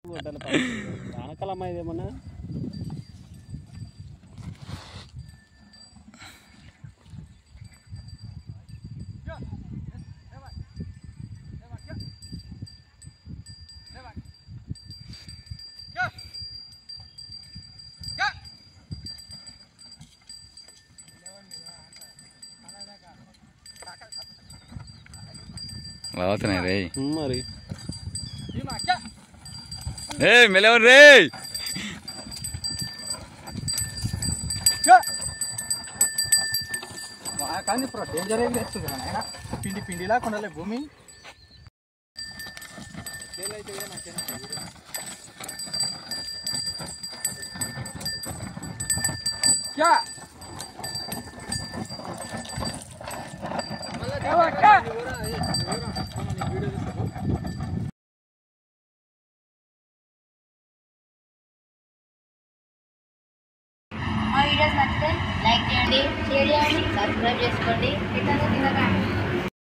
mana? Ya. Ya. này đi. Đúng Hey, Melon Ray! కానీ ఇప్పుడు డేంజర్ ఏం లేదు ఆయన పిండి పిండిలా కొండలే భూమి మంచిగా నచ్చితే లైక్ చేయండి షేర్ చేయండి సబ్స్క్రైబ్ చేసుకోండి ఇట్లా తినగా